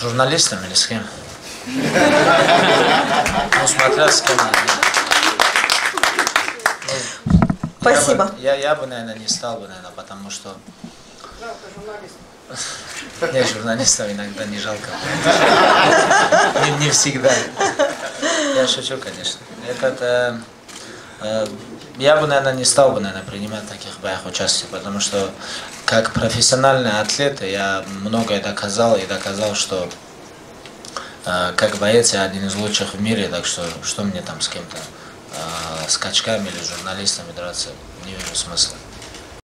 Журналистом или с кем? Ну, смотря с кем. Ну, Спасибо. Я бы, я, я бы, наверное, не стал бы, наверное, потому что... Не, журналистов иногда не жалко. Не, не всегда. Я шучу, конечно. Этот, э, я бы, наверное, не стал бы, наверное, принимать таких боях участие, потому что как профессиональный атлет я многое доказал и доказал, что э, как боец я один из лучших в мире, так что что мне там с кем-то, э, с качками или журналистами драться, не вижу смысла.